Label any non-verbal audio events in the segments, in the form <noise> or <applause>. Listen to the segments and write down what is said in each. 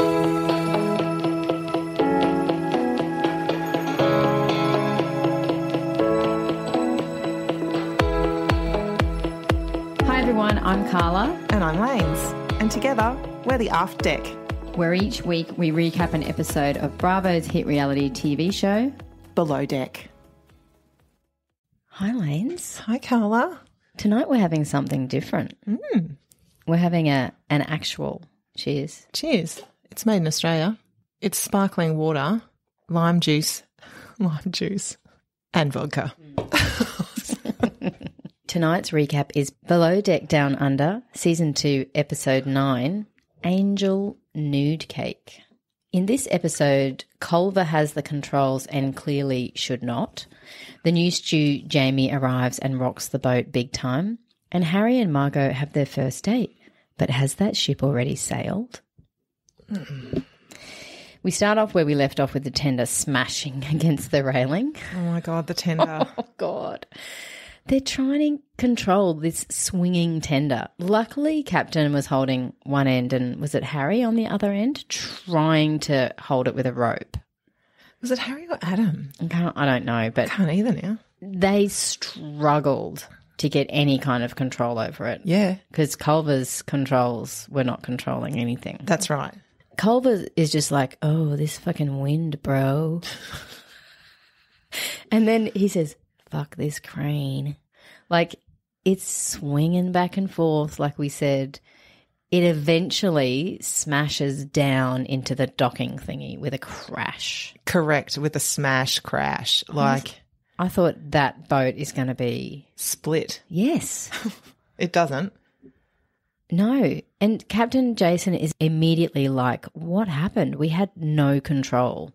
Hi everyone, I'm Carla, And I'm Lanes. And together, we're the Aft Deck. where each week we recap an episode of Bravo's hit reality TV show. Below Deck. Hi Lanes. Hi, Carla. Tonight we're having something different. Hmm. We're having a an actual cheers. Cheers. It's made in Australia. It's sparkling water, lime juice, <laughs> lime juice, and vodka. <laughs> Tonight's recap is Below Deck Down Under, Season 2, Episode 9 Angel Nude Cake. In this episode, Culver has the controls and clearly should not. The new stew, Jaimee, arrives and rocks the boat big time. And Harry and Margot have their first date. But has that ship already sailed? We start off where we left off with the tender smashing <laughs> against the railing. Oh my God, the tender. <laughs> Oh God. They're trying to control this swinging tender. Luckily, Captain was holding one end, and was it Harry on the other end, trying to hold it with a rope? Was it Harry or Adam? I, can't, I don't know, but Can't either now. they struggled to get any kind of control over it Yeah, because Culver's controls were not controlling anything. that's right. Culver is just like, oh, this fucking wind, bro. and then he says, fuck this crane. Like, it's swinging back and forth, like we said. It eventually smashes down into the docking thingy with a crash. Correct, with a smash crash. Like, I thought that boat is going to be. split. Yes. <laughs> It doesn't. No. And Captain Jason is immediately like, What happened? We had no control.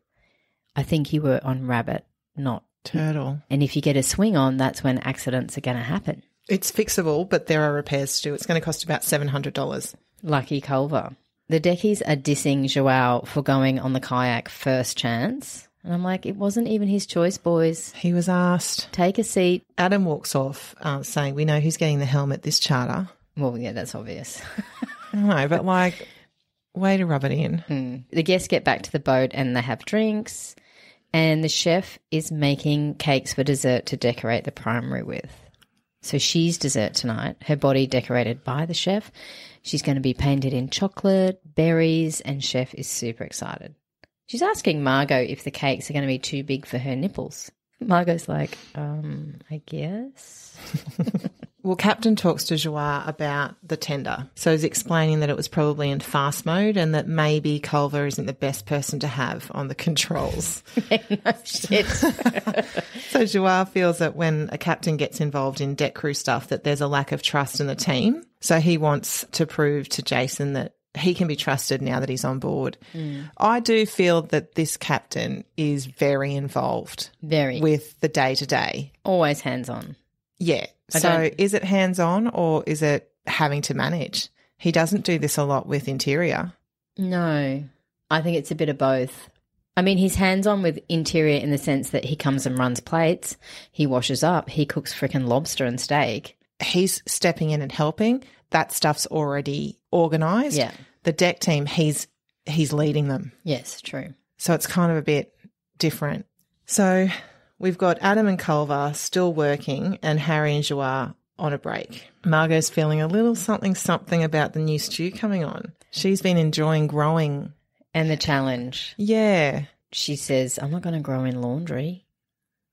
I think you were on rabbit, not. Turtle. And if you get a swing on, that's when accidents are going to happen. It's fixable, but there are repairs to do. It's going to cost about $700. Lucky Culver. The Deckies are dissing Joao for going on the kayak first chance. And I'm like, It wasn't even his choice, boys. He was asked. Take a seat. Adam walks off uh, saying, We know who's getting the helmet this charter. Well, yeah, that's obvious. <laughs> No, but like, way to rub it in. The guests get back to the boat and they have drinks. And the chef is making cakes for dessert to decorate the primary with. So she's dessert tonight, her body decorated by the chef. She's going to be painted in chocolate, berries, and chef is super excited. She's asking Margot if the cakes are going to be too big for her nipples. <laughs> Margot's like, um, I guess. <laughs> Well, Captain talks to Joie about the tender. So he's explaining that it was probably in fast mode and that maybe Culver isn't the best person to have on the controls. <laughs> no shit. <laughs> so Joie feels that when a captain gets involved in deck crew stuff, that there's a lack of trust in the team. So he wants to prove to Jason that he can be trusted now that he's on board. Mm. I do feel that this captain is very involved Very. with the day to day. Always hands on. Yeah. I So don't- is it hands on or is it having to manage? He doesn't do this a lot with interior. No, I think it's a bit of both. I mean, he's hands on with interior in the sense that he comes and runs plates, he washes up, he cooks freaking lobster and steak. He's stepping in and helping. That stuff's already organized. Yeah. The deck team, he's he's leading them. Yes, true. So it's kind of a bit different. So we've got Adam and Culver still working and Harry and Joie on a break. Margot's feeling a little something something about the new stew coming on. She's been enjoying growing. And the challenge, Yeah. she says, I'm not going to grow in laundry.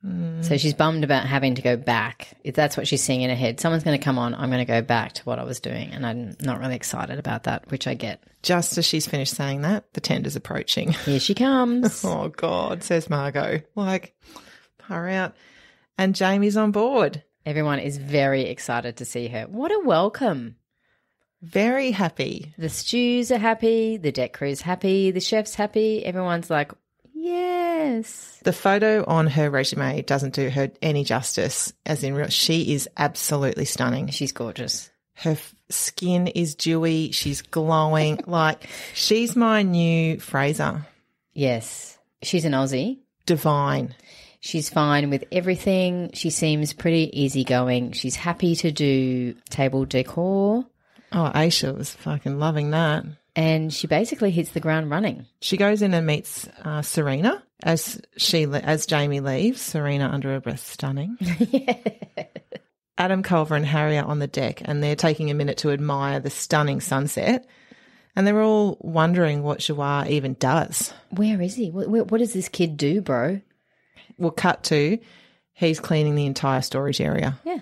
Mm. So she's bummed about having to go back. If that's what she's seeing in her head, someone's going to come on. I'm going to go back to what I was doing, and I'm not really excited about that, which I get. Just as she's finished saying that, the tender's approaching. Here she comes. <laughs> oh God, says Margot. Like, far out. And Jaimee's on board. Everyone is very excited to see her. What a welcome! Very happy. The stews are happy, the deck crew's happy, the chef's happy. Everyone's like, yes. The photo on her resume doesn't do her any justice, as in real. She is absolutely stunning. She's gorgeous. Her f- skin is dewy. She's glowing. <laughs> like, she's my new Fraser. Yes. She's an Aussie. Divine. She's fine with everything. She seems pretty easygoing. She's happy to do table decor. Oh, Aesha was fucking loving that. And she basically hits the ground running. She goes in and meets uh, Tzarina as she as Jaimee leaves. Tzarina under her breath, stunning. <laughs> yeah. Adam Culver and Harry are on the deck, and they're taking a minute to admire the stunning sunset. And they're all wondering what Joie even does. Where is he? What, what does this kid do, bro? We'll cut to he's cleaning the entire storage area. Yeah.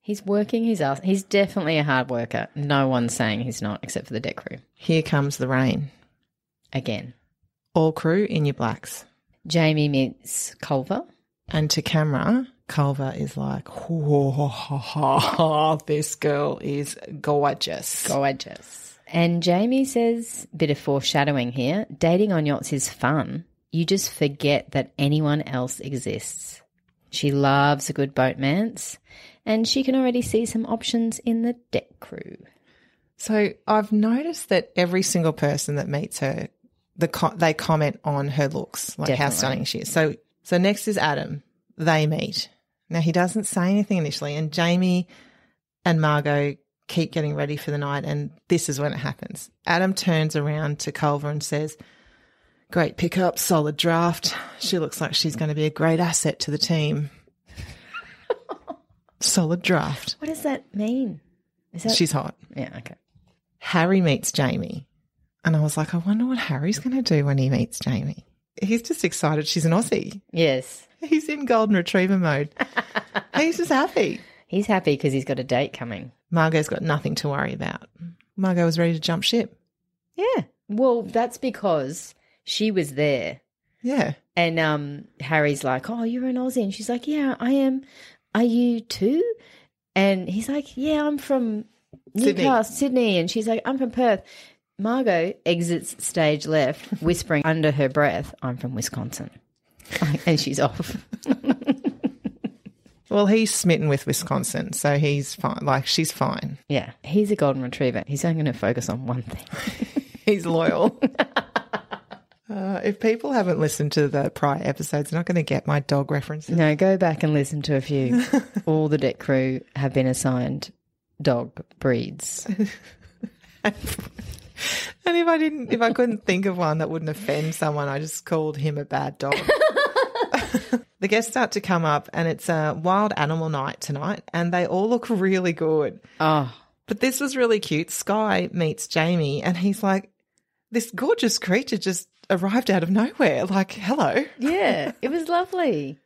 He's working his ass. He's definitely a hard worker. No one's saying he's not, except for the deck crew. Here comes the rain. Again. All crew in your blacks. Jaimee meets Culver. And to camera, Culver is like, "Whoa, <laughs> this girl is gorgeous. Gorgeous. And Jaimee says, bit of foreshadowing here dating on yachts is fun. You just forget that anyone else exists. She loves a good boatmance, and she can already see some options in the deck crew. So I've noticed that every single person that meets her, the co- they comment on her looks, like how stunning she is. So so next is Adam. They meet. Now he doesn't say anything initially, and Jaimee and Margot keep getting ready for the night, and this is when it happens. Adam turns around to Culver and says, "Great pickup, solid draft. She looks like she's going to be a great asset to the team." <laughs> solid draft. What does that mean? Is that. She's hot. yeah, okay. Harry meets Jaimee. And I was like, I wonder what Harry's going to do when he meets Jaimee. He's just excited she's an Aussie. Yes. He's in golden retriever mode. <laughs> He's just happy. He's happy because he's got a date coming. Margot's got nothing to worry about. Margot was ready to jump ship. Yeah. Well, that's because she was there. Yeah. And um, Harry's like, "Oh, you're an Aussie," and she's like, "Yeah, I am. Are you too?" And he's like, "Yeah, I'm from Sydney. Newcastle, Sydney," and she's like, "I'm from Perth." Margot exits stage left, <laughs> whispering under her breath, "I'm from Wisconsin," <laughs> and she's off. <laughs> Well, he's smitten with Wisconsin, so he's fine. Like, she's fine. Yeah, he's a golden retriever. He's only going to focus on one thing. He's loyal. Uh, if people haven't listened to the prior episodes, they're not going to get my dog references. No, go back and listen to a few. <laughs> All the deck crew have been assigned dog breeds. <laughs> And if I didn't, if I couldn't think of one that wouldn't offend someone, I just called him a bad dog. <laughs> the guests start to come up, and it's a wild animal night tonight, and they all look really good. Oh, But this was really cute. Sky meets Jaimee, and he's like, "This gorgeous creature just arrived out of nowhere. Like, hello." yeah, it was lovely.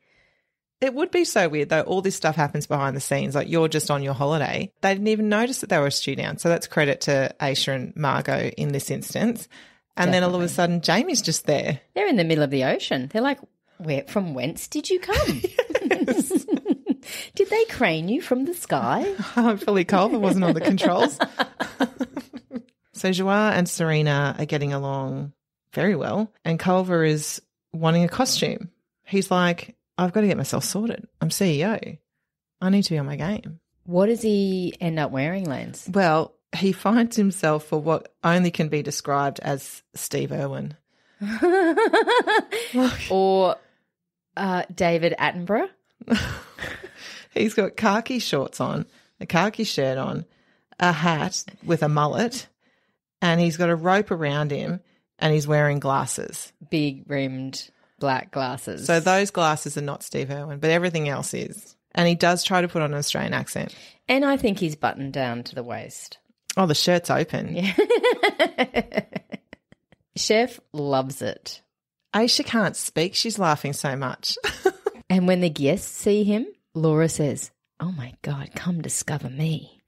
It would be so weird though. All this stuff happens behind the scenes. Like you're just on your holiday. They didn't even notice that they were a stew down. So that's credit to Aesha and Margot in this instance. And then all of a sudden, Jaimee's just there. They're in the middle of the ocean. They're like, "Where from? Whence did you come? <laughs> <laughs> did they crane you from the sky?" <laughs> Hopefully, Culver wasn't on the controls. so Joa and Tzarina are getting along very well, and Culver is wanting a costume. He's like, "I've got to get myself sorted. I'm CEO. I need to be on my game." What does he end up wearing, Lanes? Well, he finds himself for what only can be described as Steve Irwin. <laughs> or uh, David Attenborough? <laughs> He's got khaki shorts on, a khaki shirt on, a hat with a mullet, and he's got a rope around him and he's wearing glasses. Big rimmed black glasses. So those glasses are not Steve Irwin, but everything else is. And he does try to put on an Australian accent. and I think he's buttoned down to the waist. Oh, the shirt's open. Yeah. <laughs> Chef loves it. Aesha can't speak. She's laughing so much. <laughs> And when the guests see him, Laura says, Oh my God, come discover me.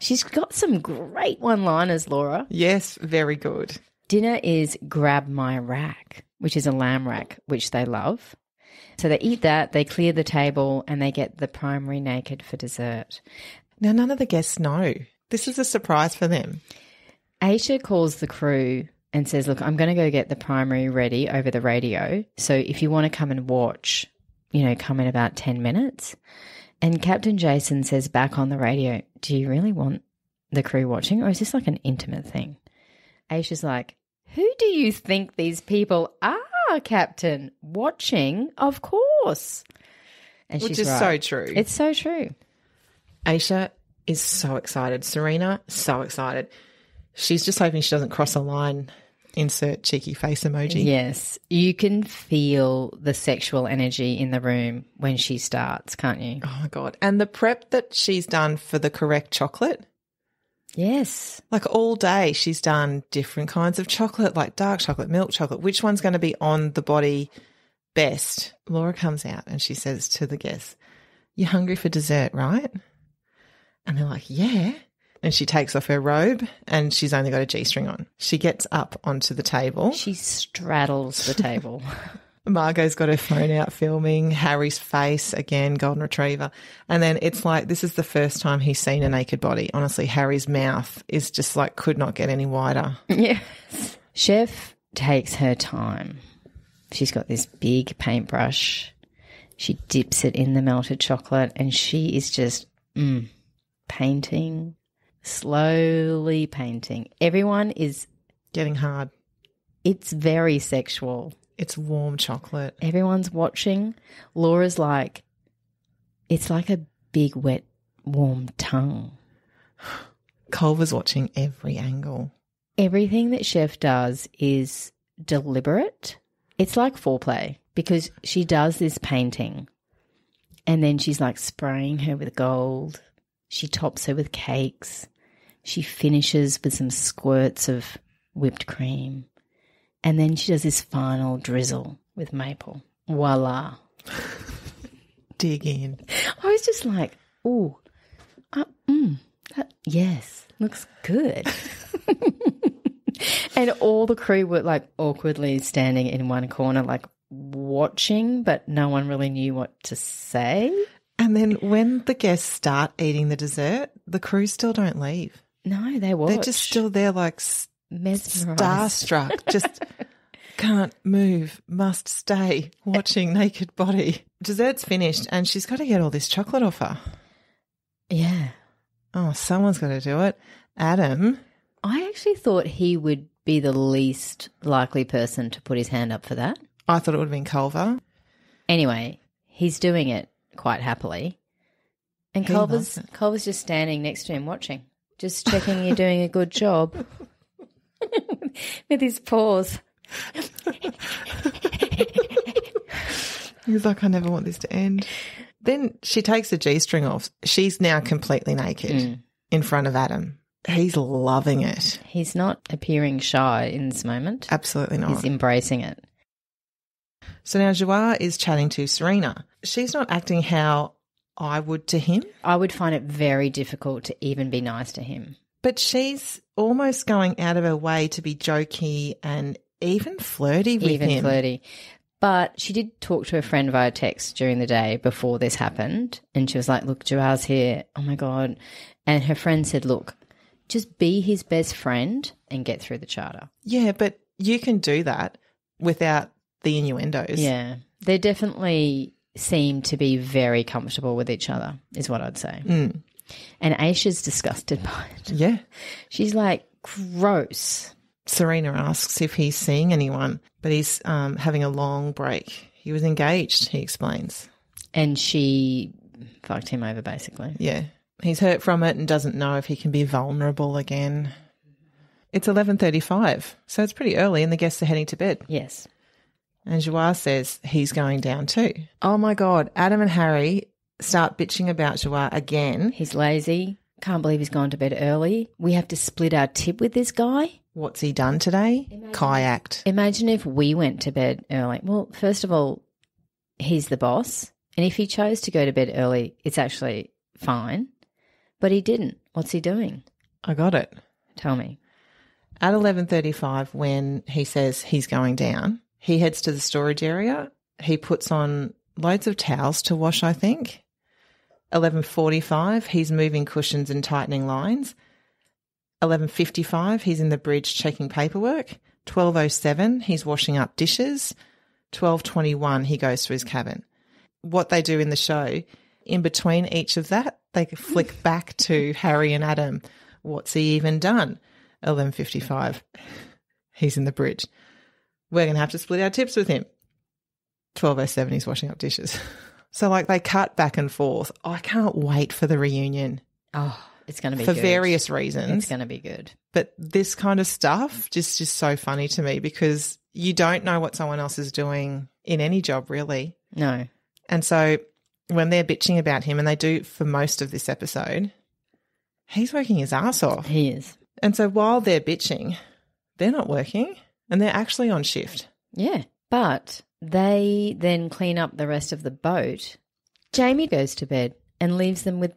She's got some great one liners, Laura. yes, very good. Dinner is grab my rack, which is a lamb rack, which they love. So they eat that, they clear the table, and they get the primary naked for dessert. Now, none of the guests know. This is a surprise for them. Aesha calls the crew and says, Look, I'm going to go get the primary ready over the radio. So if you want to come and watch, you know, come in about 10 minutes. And Captain Jason says back on the radio, Do you really want the crew watching, or is this like an intimate thing? Aesha's like, Who do you think these people are, Captain? Watching? Of course. And Which she's is right. so true. It's so true. Aesha is so excited. Tzarina, so excited. She's just hoping she doesn't cross a line. Insert cheeky face emoji. Yes. You can feel the sexual energy in the room when she starts, can't you? Oh my god! And the prep that she's done for the correct chocolate. Yes. Like all day, she's done different kinds of chocolate, like dark chocolate, milk chocolate. Which one's going to be on the body best? Laura comes out and she says to the guests, You're hungry for dessert, right? And they're like, Yeah. And she takes off her robe and she's only got a G string on. She gets up onto the table. She straddles the table. <laughs> Margot's got her phone out filming Harry's face again, golden retriever. And then it's like, this is the first time he's seen a naked body. Honestly, Harry's mouth is just like, could not get any wider. <laughs> yes. Chef takes her time. She's got this big paintbrush. She dips it in the melted chocolate and she is just mm, painting, slowly painting. Everyone is, Getting hard. it's very sexual. It's warm chocolate. Everyone's watching. Laura's like, it's like a big, wet, warm tongue. Culver's watching every angle. Everything that Chef does is deliberate. It's like foreplay because she does this painting and then she's like spraying her with gold. She tops her with cakes. She finishes with some squirts of whipped cream. And then she does this final drizzle with maple. Voila. <laughs> Dig in. I was just like, oh, uh, mm, that, yes, looks good. <laughs> and all the crew were like awkwardly standing in one corner, like watching, but no one really knew what to say. And then when the guests start eating the dessert, the crew still don't leave. No, they watch. They're just still there, like mesmerized. starstruck. just <laughs> can't move, must stay watching naked body. Dessert's finished, and she's got to get all this chocolate off her. Yeah. Oh, someone's got to do it. Adam, I actually thought he would be the least likely person to put his hand up for that. I thought it would have been Culver. Anyway, he's doing it quite happily. And He Culver's. Culver's just standing next to him watching. Just checking you're doing a good job. <laughs> <laughs> With his paws. He's like, I never want this to end. Then she takes the G string off. She's now completely naked mm. in front of Adam. He's loving it. He's not appearing shy in this moment. Absolutely not. He's embracing it. So now Joie is chatting to Tzarina. She's not acting how I would to him, I would find it very difficult to even be nice to him. But she's almost going out of her way to be jokey and even flirty with even him. flirty. But she did talk to a friend via text during the day before this happened. And she was like, Look, Joao's here. Oh my God. And her friend said, Look, just be his best friend and get through the charter. Yeah, but you can do that without the innuendos. Yeah. They definitely seem to be very comfortable with each other, is what I'd say. Mm. And Aesha's disgusted by it. Yeah. She's like, gross. Tzarina asks if he's seeing anyone, but he's um, having a long break. He was engaged, he explains. And she fucked him over, basically. Yeah. He's hurt from it and doesn't know if he can be vulnerable again. It's 11:35, so it's pretty early and the guests are heading to bed. Yes. And Joie says he's going down too. Oh my god, Adam and Harry start bitching about Joie again. He's lazy. Can't believe he's gone to bed early. We have to split our tip with this guy. What's he done today? Kayaked. Imagine if we went to bed early. Well, first of all, he's the boss. And if he chose to go to bed early, it's actually fine. But he didn't. What's he doing? I got it. Tell me. At 11:35 when he says he's going down, he heads to the storage area. He puts on loads of towels to wash, I think. 11:45 he's moving cushions and tightening lines. 11:55 he's in the bridge checking paperwork. 12:07 he's washing up dishes. 12:21 he goes to his cabin. What they do in the show, in between each of that, they flick <laughs> back to Harry and Adam. What's he even done? 11:55 he's in the bridge. We're going to have to split our tips with him. 12:07 he's washing up dishes. <laughs> So like they cut back and forth. I can't wait for the reunion. Oh, It's going to be good. for good. various reasons. It's going to be good. but this kind of stuff just is so funny to me because you don't know what someone else is doing in any job, really. No. And so when they're bitching about him, and they do for most of this episode, he's working his ass off. He is. And so while they're bitching, they're not working and they're actually on shift. Yeah. But they then clean up the rest of the boat. Jaimee goes to bed and leaves them with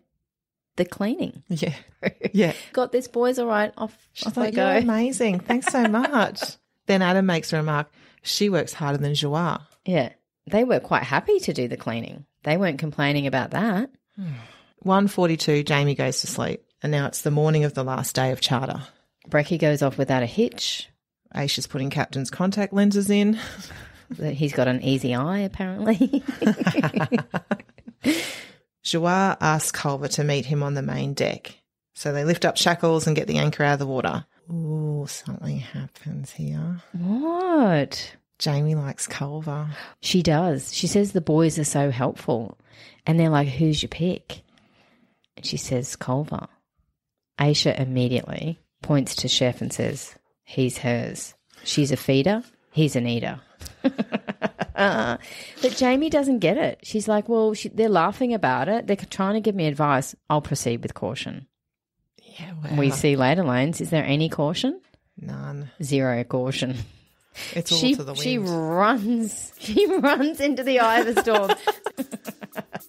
the cleaning. Yeah. <laughs> Yeah. Got this, boys. All right. Off, She's off like, I You're <laughs> amazing. Thanks so much. then Adam makes a remark. She works harder than Joie. Yeah. They were quite happy to do the cleaning. They weren't complaining about that. Hmm. 142, Jaimee goes to sleep. And now it's the morning of the last day of charter. Brekkie goes off without a hitch. Aesha's putting Captain's contact lenses in. <laughs> That He's got an easy eye, apparently. <laughs> Joie asks Culver to meet him on the main deck. So they lift up shackles and get the anchor out of the water. Ooh, something happens here. what? Jaimee likes Culver. She does. She says the boys are so helpful. And they're like, who's your pick? And she says, Culver. Aesha immediately points to Chef and says, he's hers. She's a feeder. He's an eater. <laughs> but Jaimee doesn't get it. She's like, well, she, they're laughing about it. They're trying to give me advice. I'll proceed with caution. Yeah, well, We see later lanes. Is there any caution? none. Zero caution. It's all She to the wind. she runs. <laughs> She runs into the eye of the storm. <laughs>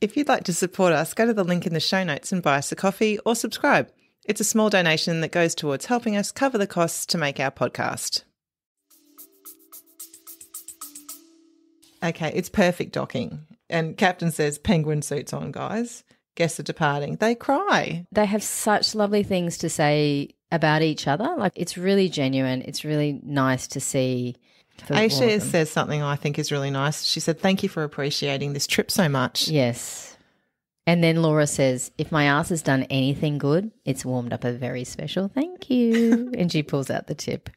If you'd like to support us, go to the link in the show notes and buy us a coffee or subscribe. It's a small donation that goes towards helping us cover the costs to make our podcast. Okay, it's perfect docking. And Captain says, penguin suits on, guys. Guests are departing. They cry. they have such lovely things to say about each other. Like it's really genuine. It's really nice to see. for all of Aesha says something I think is really nice. She said, Thank you for appreciating this trip so much. Yes. And then Laura says, if my ass has done anything good, it's warmed up a very special thank you. <laughs> and she pulls out the tip.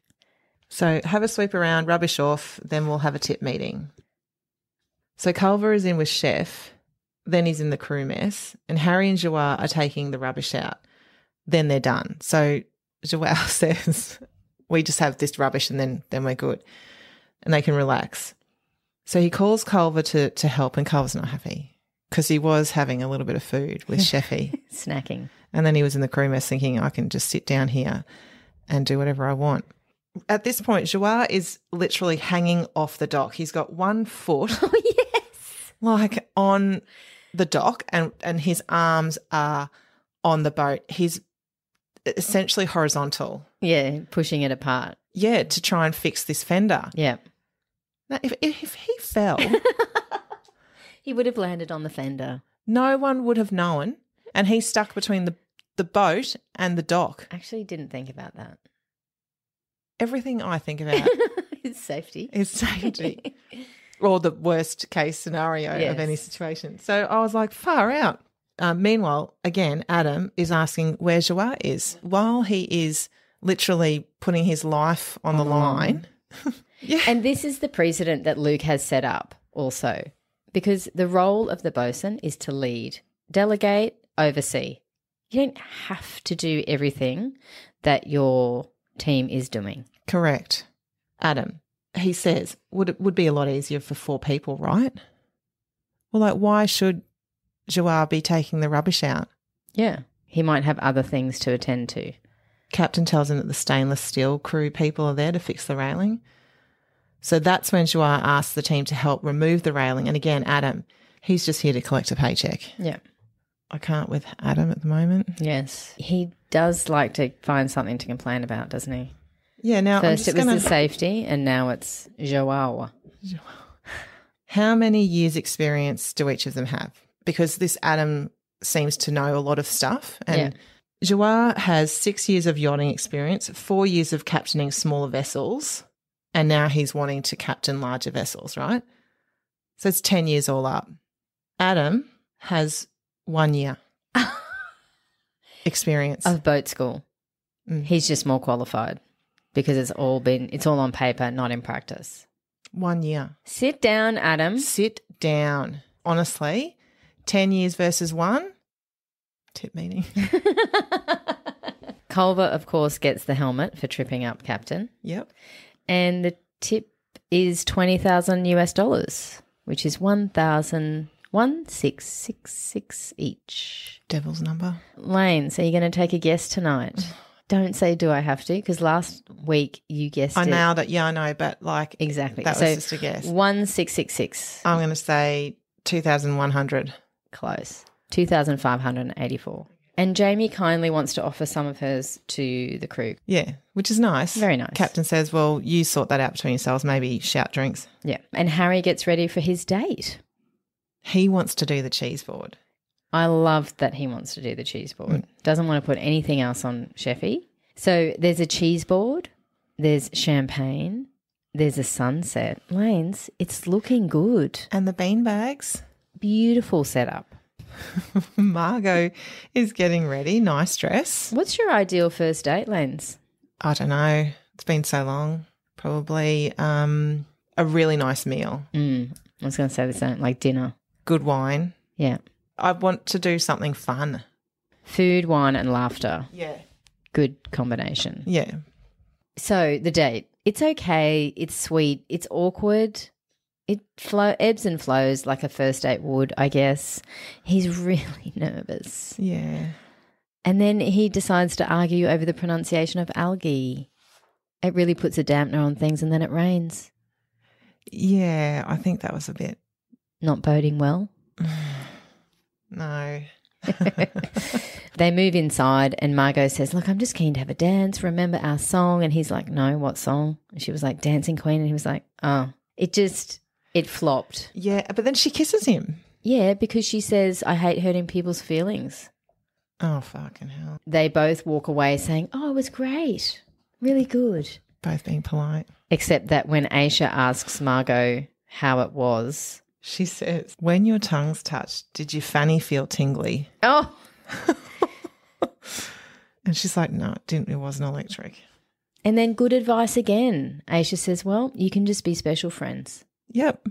So have a sweep around, rubbish off, then we'll have a tip meeting. So Culver is in with Chef, then he's in the crew mess, and Harry and Joie are taking the rubbish out. Then they're done. So Joie <laughs> says, We just have this rubbish and then then we're good. And they can relax. So he calls Culver to to help, and Culver's not happy. Because he was having a little bit of food with <laughs> Sheffy. Snacking. And then he was in the crew mess thinking, I can just sit down here and do whatever I want. At this point, Joie is literally hanging off the dock. He's got one foot <laughs> Oh, yes. like on the dock and, and his arms are on the boat. He's essentially horizontal. Yeah, pushing it apart. Yeah, to try and fix this fender. Yeah. Now, if, if he fell, <laughs> He would have landed on the fender. no one would have known. And he's stuck between the, the boat and the dock. Actually, didn't think about that. Everything I think <laughs> about is safety. is safety. or the worst case scenario Yes. of any situation. So I was like, far out. Um, meanwhile, again, Adam is asking where Joa is while he is literally putting his life on, the the line. <laughs> yeah. And this is the precedent that Luke has set up also, because the role of the bosun is to lead, delegate, oversee. You don't have to do everything that your team is doing. Correct. Adam, he says, would it would be a lot easier for four people, right? Well, like, why should Joie be taking the rubbish out? Yeah. He might have other things to attend to. Captain tells him that the stainless steel crew people are there to fix the railing. So that's when Joie asks the team to help remove the railing. And again, Adam, he's just here to collect a paycheck. Yeah. I can't with Adam at the moment. Yes. He does like to find something to complain about, doesn't he? Yeah, now I'm First just it was gonna, the safety, and now it's Joao. <laughs> how many years experience do each of them have? Because this Adam seems to know a lot of stuff. And Joie has six years of yachting experience, four years of captaining smaller vessels, and now he's wanting to captain larger vessels, right? So it's 10 years all up. Adam has one year <laughs> experience. Of boat school. Mm. He's just more qualified because it's all been, it's all on paper, not in practice. one year. Sit down, Adam. Sit down. honestly, 10 years versus one, tip meeting. <laughs> Culver, of course, gets the helmet for tripping up Captain, yep. And the tip is twenty thousand US dollars, which is one thousand one six six six each. Devil's number. Lane, so you're going to take a guess tonight? <sighs> Don't say, "Do I have to?" Because last week you guessed I it nailed it. Yeah, I know, but like exactly. that so was just a guess. one six six six. I'm going to say 2,100. Close. 2,584. And Jaimee kindly wants to offer some of hers to the crew. Yeah, which is nice. Very nice. Captain says, well, you sort that out between yourselves, maybe shout drinks. Yeah. And Harry gets ready for his date. He wants to do the cheese board. I love that he wants to do the cheese board. Doesn't want to put anything else on Sheffy. So there's a cheese board, there's champagne, there's a sunset. Lanes, it's looking good. And the bean bags. Beautiful setup. <laughs> Margot is getting ready. Nice dress. What's your ideal first date, lens? I don't know. It's been so long. Probably um, a really nice meal. Mm, I was going to say the same, like dinner. Good wine. Yeah. I want to do something fun. Food, wine, and laughter. Yeah. Good combination. Yeah. So the date, it's okay. It's sweet. It's awkward. It flow ebbs and flows like a first date would, I guess. He's <laughs> really nervous, Yeah. and then he decides to argue over the pronunciation of algae. It really puts a dampener on things, and then it rains. Yeah. I think that was a bit. Not boding well. <sighs> No. <laughs> They move inside, and Margot says, Look, I'm just keen to have a dance. Remember our song? And he's like, No, what song? And she was like, Dancing Queen. And he was like, Oh, it just, it flopped. Yeah. But then she kisses him. Yeah, because she says, I hate hurting people's feelings. Oh, fucking hell. They both walk away saying, Oh, it was great. Really good. Both being polite. Except that when Aesha asks Margot how it was, She says, When your tongues touched, did your fanny feel tingly? Oh, <laughs> And she's like, No, it didn't. It wasn't electric. and then good advice again. Aesha says, Well, you can just be special friends. Yep.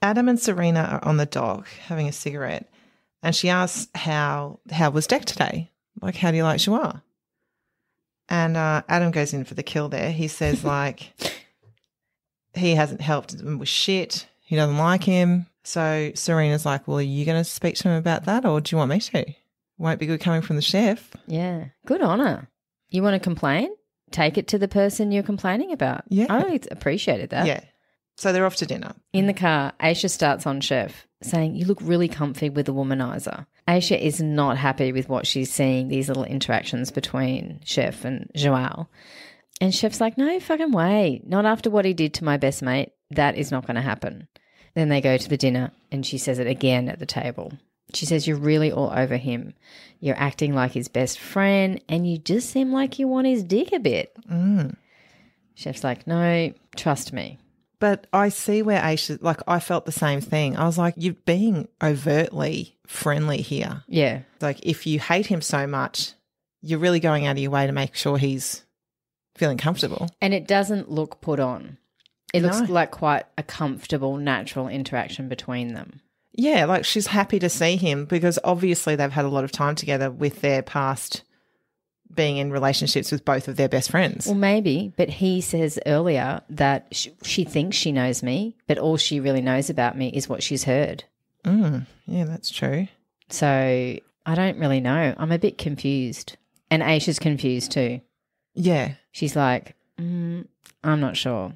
Adam and Tzarina are on the dock having a cigarette, and she asks how how was deck today? Like, how do you like Joie? And uh, Adam goes in for the kill there. He says <laughs> like he hasn't helped him with shit. He doesn't like him. So Tzarina's like, "Well, are you going to speak to him about that, or do you want me to? Won't be good coming from the chef." Yeah, good on her. You want to complain? Take it to the person you're complaining about. Yeah. I really appreciated that. Yeah. So they're off to dinner. In the car, Aesha starts on Chef, saying, You look really comfy with the womanizer. Aesha is not happy with what she's seeing, these little interactions between Chef and Joelle. And Chef's like, No fucking way. Not after what he did to my best mate. That is not going to happen. Then they go to the dinner, and she says it again at the table. She says, You're really all over him. You're acting like his best friend, and you just seem like you want his dick a bit. Mm. Chef's like, No, trust me. But I see where Aesha, like, I felt the same thing. I was like, you're being overtly friendly here. Yeah. Like, if you hate him so much, you're really going out of your way to make sure he's feeling comfortable. And it doesn't look put on. It looks like quite a comfortable, natural interaction between them. Yeah, like she's happy to see him because obviously they've had a lot of time together with their past being in relationships with both of their best friends. Well, maybe, but he says earlier that sh- she thinks she knows me, but all she really knows about me is what she's heard. Mm, yeah, that's true. So I don't really know. I'm a bit confused. And Aesha's confused too. Yeah. She's like, mm, I'm not sure.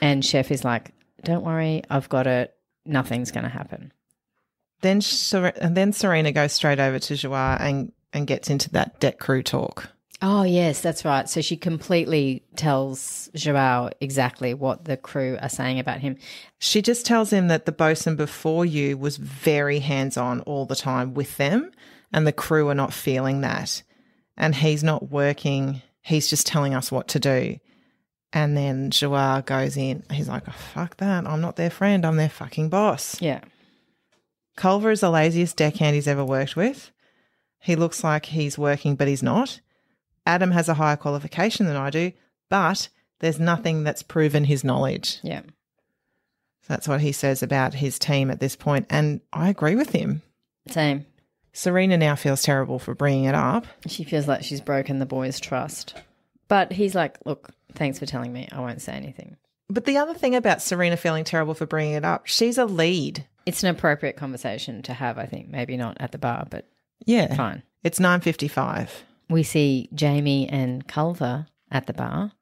And Chef is like, don't worry, I've got it. Nothing's going to happen. Then Ser- and then Tzarina goes straight over to Joie and and gets into that deck crew talk. Oh, yes, that's right. So she completely tells Joao exactly what the crew are saying about him. She just tells him that the bosun before you was very hands on all the time with them, and the crew are not feeling that. And he's not working, he's just telling us what to do. And then Joie goes in. He's like, oh, fuck that. I'm not their friend. I'm their fucking boss. Yeah. Culver is the laziest deckhand he's ever worked with. He looks like he's working, but he's not. Adam has a higher qualification than I do, but there's nothing that's proven his knowledge. Yeah. That's what he says about his team at this point, and I agree with him. Same. Tzarina now feels terrible for bringing it up. She feels like she's broken the boys' trust. But he's like, look, thanks for telling me. I won't say anything. But the other thing about Tzarina feeling terrible for bringing it up, she's a lead. It's an appropriate conversation to have, I think. Maybe not at the bar, but Yeah. fine. It's 9:55. We see Jaimee and Culver at the bar,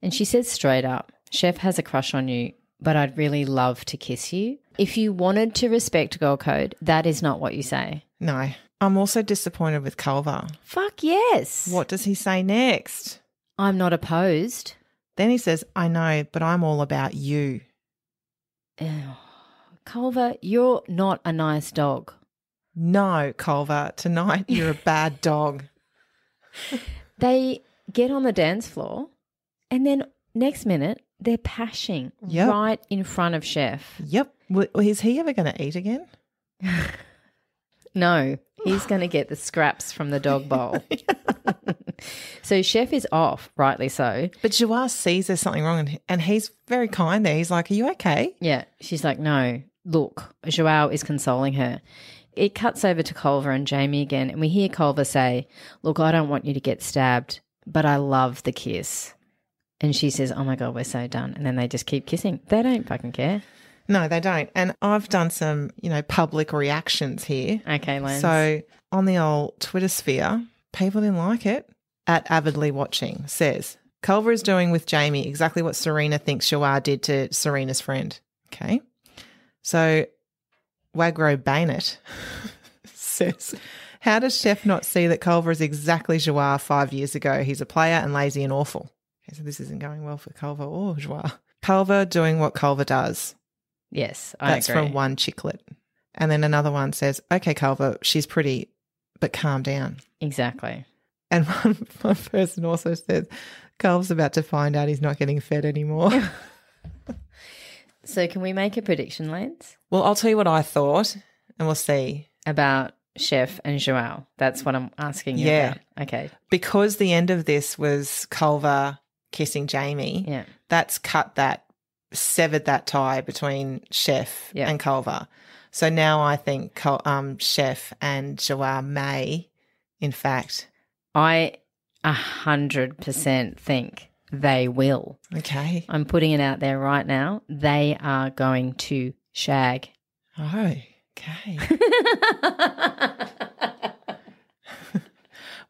and she says straight up, Chef has a crush on you, but I'd really love to kiss you. If you wanted to respect girl code, that is not what you say. No. I'm also disappointed with Culver. Fuck yes. What does he say next? I'm not opposed. Then he says, "I know, but I'm all about you." Ew. Culver, you're not a nice dog. No, Culver, tonight you're a bad dog. <laughs> They get on the dance floor, and then next minute, they're pashing Yep. right in front of Chef. Yep. Well, is he ever going to eat again? <laughs> No, he's going to get the scraps from the dog bowl. <laughs> so Chef is off, rightly so. But Joie sees there's something wrong, and, and he's very kind there. He's like, Are you okay? Yeah, she's like, no, look, Joao is consoling her. It cuts over to Culver and Jaimee again, and we hear Culver say, Look, I don't want you to get stabbed, but I love the kiss. And she says, Oh my God, we're so done. And then they just keep kissing. They don't fucking care. No, they don't. And I've done some, you know, public reactions here. Okay, Lanes. So on the old Twitter sphere, people didn't like it. At avidly watching says Culver is doing with Jaimee exactly what Tzarina thinks Joie did to Tzarina's friend. Okay. So Wagro Bainett <laughs> says, How does Chef not see that Culver is exactly Joie five years ago? He's a player and lazy and awful. Okay, so this isn't going well for Culver or Joie. Culver doing what Culver does. yes, I That's agree. from one chicklet. And then another one says, Okay, Culver, she's pretty, but calm down. Exactly. And <laughs> one, one person also says, Culver's about to find out he's not getting fed anymore. <laughs> So can we make a prediction, Lanes, well, I'll tell you what I thought, and we'll see. about Chef and Joao? That's what I'm asking you Yeah. about. Okay. Because the end of this was Culver kissing Jaimee, Yeah. that's cut that, severed that tie between Chef Yeah. and Culver. So now I think um, Chef and Joao may, in fact, I a hundred percent think they will. okay. I'm putting it out there right now. They are going to shag. Oh, okay. <laughs>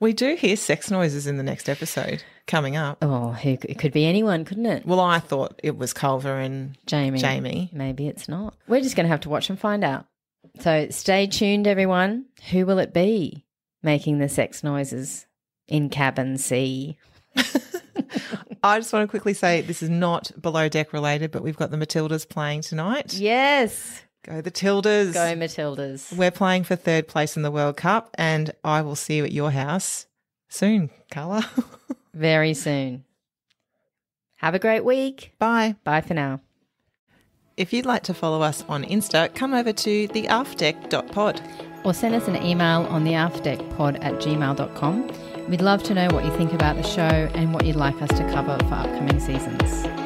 We do hear sex noises in the next episode coming up. oh, who, it could be anyone, couldn't it? Well, I thought it was Culver and Jaimee. Jaimee. Maybe it's not. We're just going to have to watch and find out. So stay tuned, everyone. Who will it be making the sex noises in cabin C? <laughs> <laughs> I just want to quickly say this is not below deck related, but we've got the Matildas playing tonight. Yes. Go the Tildas. Go Matildas. We're playing for third place in the World Cup, and I will see you at your house soon, Carla. <laughs> Very soon. Have a great week. Bye. Bye for now. If you'd like to follow us on Insta, come over to the aftdeck.pod. or send us an email on the afterdeckpod at gmail.com. We'd love to know what you think about the show and what you'd like us to cover for upcoming seasons.